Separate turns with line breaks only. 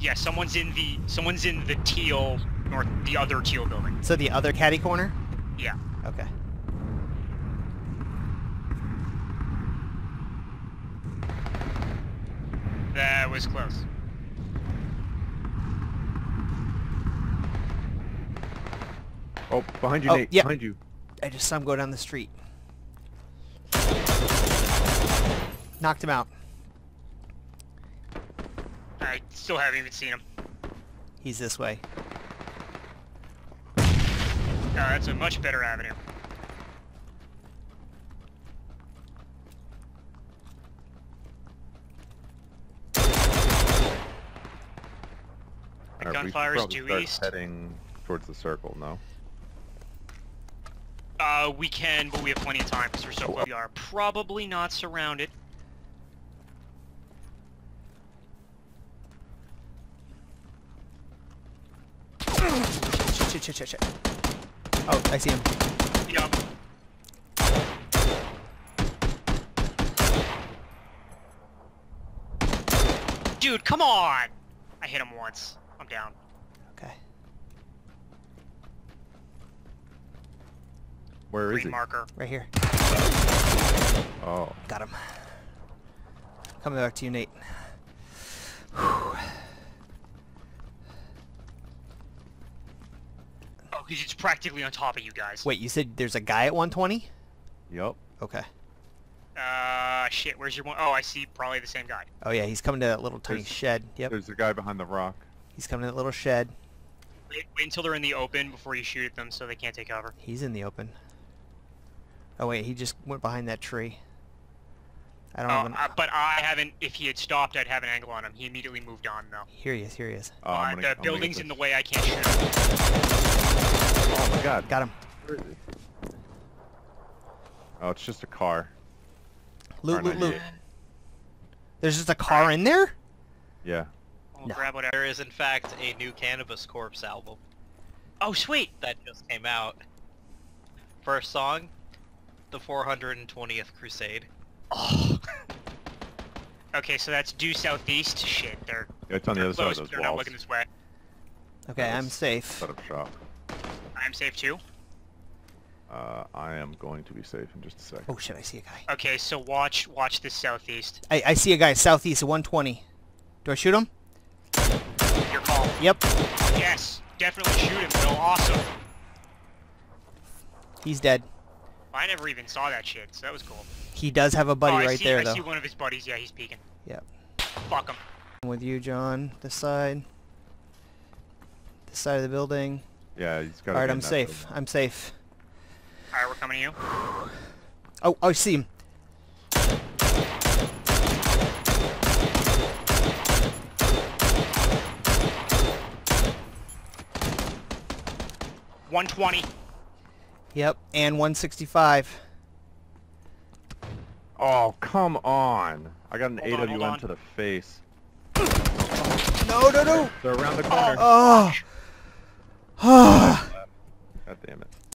Yeah, someone's in the someone's in the teal north the other teal building.
So the other caddy corner?
Yeah.
Okay.
That was close.
Oh, behind you,
Oh,
Nate.
yeah.
Behind you.
I just saw him go down the street. Knocked him out.
I still haven't even seen him.
He's this way.
Uh, that's a much better avenue. The
Alright, we should
gunfire is
probably
due east.
heading towards the circle, no?
Uh, we can, but we have plenty of time because we're so close. We are probably not surrounded.
Shit, shit, shit, shit, shit. Oh, I see him.
Yup. Dude, come on! I hit him once. I'm down.
Okay.
Where is
Green
he?
marker.
Right here.
Oh.
Got him. Coming back to you, Nate.
Oh, he's it's practically on top of you guys.
Wait, you said there's a guy at 120?
Yep.
Okay.
Uh, shit, where's your one? Oh, I see probably the same guy.
Oh yeah, he's coming to that little tiny
There's-
shed. Yep.
There's the guy behind the rock.
He's coming to that little shed.
Wait, wait until they're in the open before you shoot at them so they can't take cover.
He's in the open. Oh wait, he just went behind that tree. I don't
Oh,
have an...
uh, but I haven't, if he had stopped, I'd have an angle on him. He immediately moved on, though.
Here he is, here he is.
Oh,
Uh,
gonna,
the
I'm
building's in the way, I can't shoot him.
Oh my god.
Got him.
Where is he? Oh, it's just a car.
Loot, loot, loot. There's just a car in there?
Yeah.
I'll
No.
grab whatever.
There is in fact a new Cannabis Corpse album
Oh, sweet!
that just came out. First song, The 420th Crusade.
Oh. okay, so that's due southeast. Shit, they're,
Yeah, it's on the
they're
other side of
but
those
they're not looking this way.
Okay, I'm safe.
Set up shop.
I'm safe too.
Uh, I am going to be safe in just a second.
Oh shit, I see a guy.
Okay, so watch, watch this southeast.
I, I see a guy southeast of 120. Do I shoot him?
Your call.
Yep.
Yes, definitely shoot him, Bill. Awesome.
He's dead.
I never even saw that shit, so that was cool.
He does have a buddy
oh, I
right
see,
there
I
though.
see one of his buddies. Yeah, he's peeking.
Yep.
Fuck him.
With you, John. This side. This side of the building.
Yeah, he's got.
Alright, I'm safe. I'm safe.
Alright, we're coming to you.
Oh, oh, I see him.
One twenty.
Yep, and 165.
Oh, come on! I got an
Hold on, on.
AWM to the face.
No, no, no!
They're around the corner.
Oh! Oh!
God damn it.